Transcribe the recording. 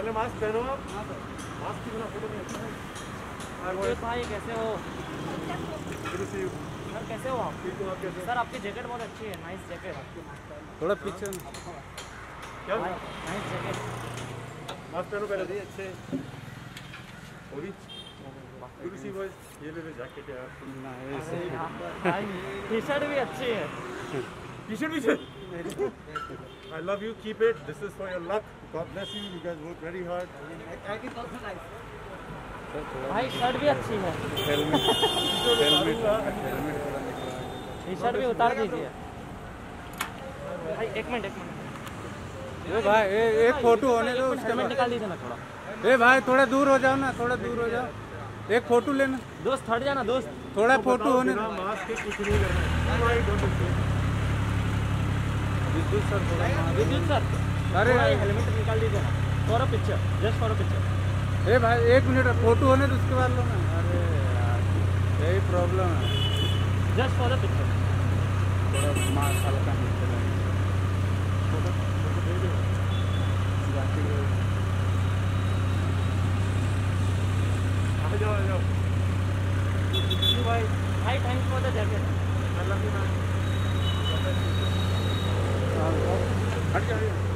पहले मास्क पहनो आप। मास्क की बिना फ़ोटो नहीं अच्छा भाई कैसे हो? है सर कैसे हो आप? ठीक हो आप कैसे सर आपकी जैकेट बहुत अच्छी है नाइस जैकेट थोड़ा पीछे। क्या? नाइस जैकेट मास्क पहनो पहले। अच्छे। होगी ये ले ले जैकेट यार। भाई टी शर्ट भी अच्छी है। टी शर्ट भी है I love you. Keep it. This is for your luck. God bless you. You guys work very hard. भाई शर्ट भी अच्छी है। हेलमेट हेलमेट हेलमेट शर्ट भी उतार दीजिए। भाई एक मिनट एक मिनट। ए भाई ए, एक फ़ोटो होने दो उसके बाद। निकाल दीजिए ना थोड़ा। ए भाई थोड़ा दूर हो जाओ ना थोड़ा दूर हो जाओ। एक फ़ोटो लेना। दोस्त हट जाना दोस्त। थोड़ा फ़ोटो होने दो। मास्क के कुछ नहीं करना है. Why don't you say? विद्युत सर विद्युत सर अरे। हेलमेट निकाल दीजिए for a picture just for a picture ए भाई एक मिनट फ़ोटो होने दो उसके बाद लो ना। अरे यही प्रॉब्लम है। जस्ट फॉर अ पिक्चर थोड़ा आ भाई। भाई thanks for the jacket I love you man. हट जाओ